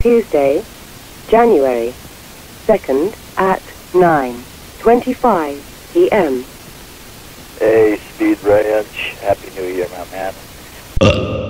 Tuesday, January 2nd at 9.25 p.m. Hey, Speed Ranch. Happy New Year, my man. Uh,